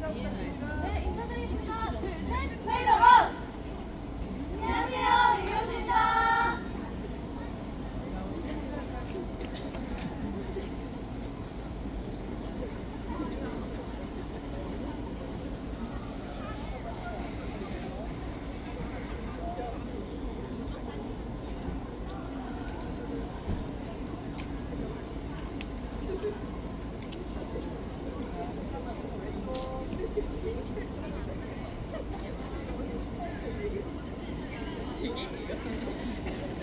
One, two, three. 이게 이게